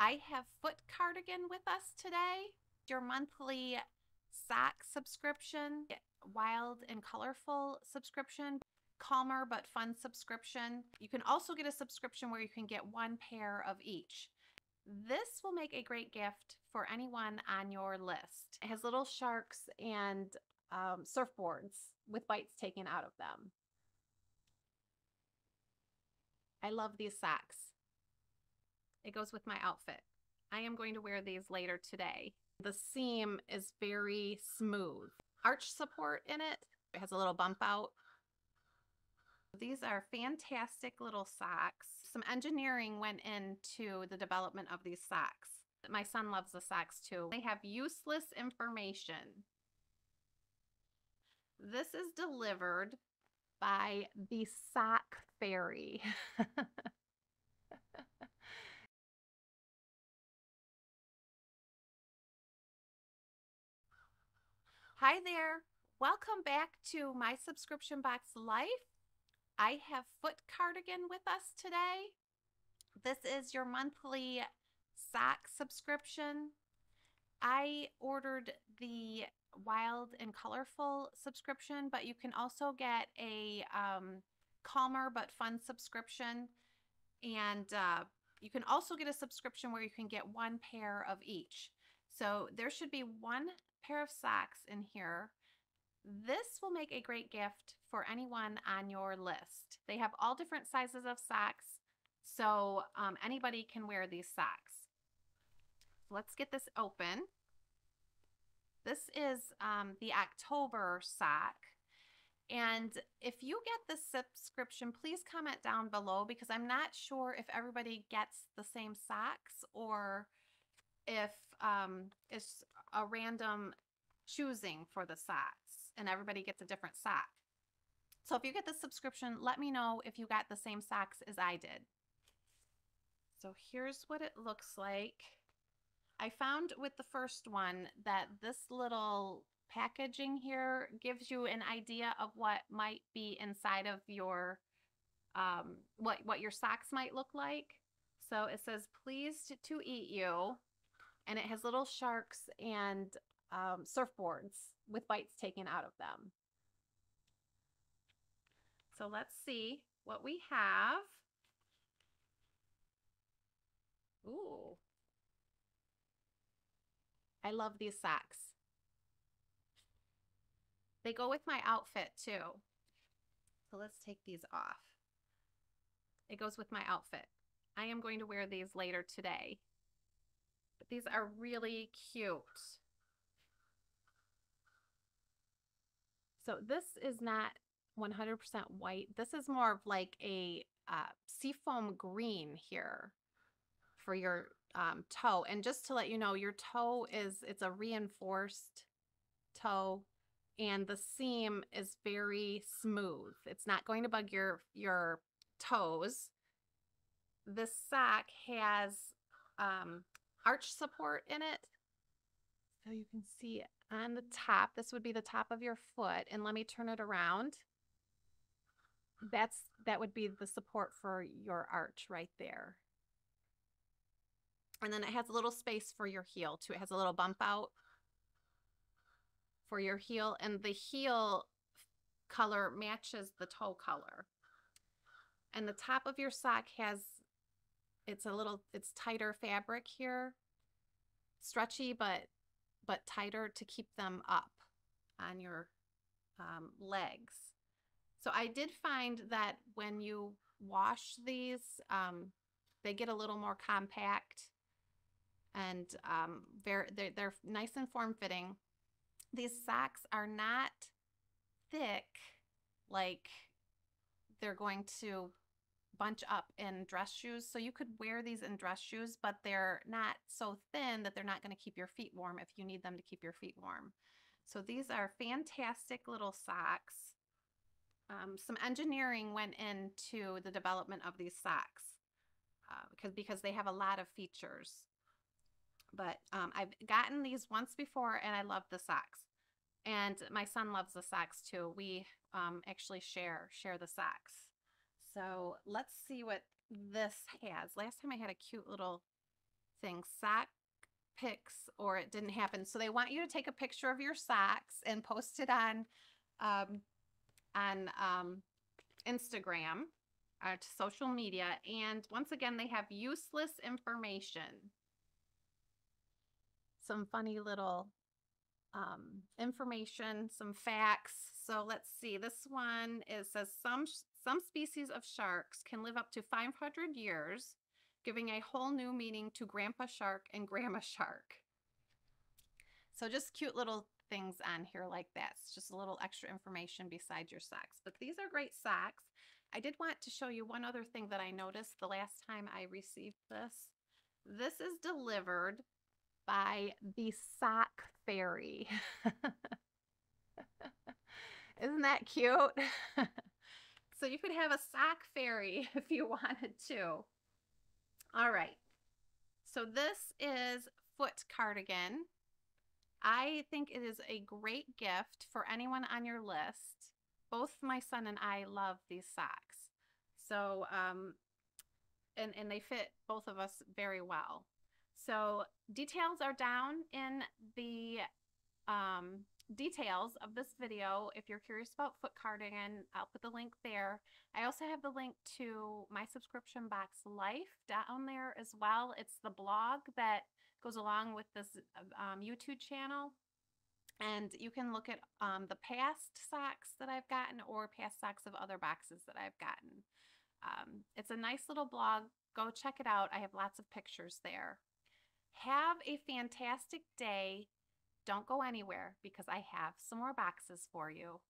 I have Foot Cardigan with us today. Your monthly sock subscription, wild and colorful subscription, calmer but fun subscription. You can also get a subscription where you can get one pair of each. This will make a great gift for anyone on your list. It has little sharks and um, surfboards with bites taken out of them. I love these socks. It goes with my outfit. I am going to wear these later today. The seam is very smooth. Arch support in it. It has a little bump out. These are fantastic little socks. Some engineering went into the development of these socks. My son loves the socks too. They have useless information. This is delivered by the Sock Fairy. Hi there. Welcome back to my subscription box life. I have Foot Cardigan with us today. This is your monthly sock subscription. I ordered the wild and colorful subscription, but you can also get a um, calmer but fun subscription. And uh, you can also get a subscription where you can get one pair of each. So there should be one pair of socks in here. This will make a great gift for anyone on your list. They have all different sizes of socks, so um, anybody can wear these socks. Let's get this open. This is um, the October sock. And if you get the subscription, please comment down below because I'm not sure if everybody gets the same socks or if um, it's a random choosing for the socks and everybody gets a different sock. So if you get the subscription, let me know if you got the same socks as I did. So here's what it looks like. I found with the first one that this little packaging here gives you an idea of what might be inside of your um, what what your socks might look like. So it says pleased to eat you and it has little sharks and um, surfboards with bites taken out of them. So let's see what we have. Ooh. I love these socks. They go with my outfit too. So let's take these off. It goes with my outfit. I am going to wear these later today. But these are really cute. So this is not 100% white. This is more of like a uh, seafoam green here for your um, toe. And just to let you know, your toe is, it's a reinforced toe and the seam is very smooth. It's not going to bug your, your toes. This sock has um, arch support in it. So you can see on the top, this would be the top of your foot. And let me turn it around. That's that would be the support for your arch right there. And then it has a little space for your heel too. It has a little bump out for your heel and the heel color matches the toe color. And the top of your sock has it's a little it's tighter fabric here. Stretchy but but tighter to keep them up on your um, legs. So I did find that when you wash these, um, they get a little more compact and um, very, they're, they're nice and form fitting. These socks are not thick like they're going to bunch up in dress shoes. So you could wear these in dress shoes, but they're not so thin that they're not going to keep your feet warm if you need them to keep your feet warm. So these are fantastic little socks. Um, some engineering went into the development of these socks uh, because, because they have a lot of features. But um, I've gotten these once before and I love the socks. And my son loves the socks too. We um, actually share share the socks. So let's see what this has. Last time I had a cute little thing sock pics or it didn't happen. So they want you to take a picture of your socks and post it on um, on um, Instagram or to social media. And once again, they have useless information. Some funny little um, information, some facts. So let's see. This one is says some some species of sharks can live up to 500 years, giving a whole new meaning to grandpa shark and grandma shark. So just cute little things on here like that. It's just a little extra information beside your socks. But these are great socks. I did want to show you one other thing that I noticed the last time I received this. This is delivered by the Sock Fairy. Isn't that cute? so you could have a sock fairy if you wanted to. All right. So this is foot cardigan. I think it is a great gift for anyone on your list. Both my son and I love these socks. So, um, and, and they fit both of us very well. So details are down in the um, details of this video. If you're curious about foot cardigan, I'll put the link there. I also have the link to my subscription box life down there as well. It's the blog that goes along with this um, YouTube channel. And you can look at um, the past socks that I've gotten or past socks of other boxes that I've gotten. Um, it's a nice little blog. Go check it out. I have lots of pictures there. Have a fantastic day. Don't go anywhere because I have some more boxes for you.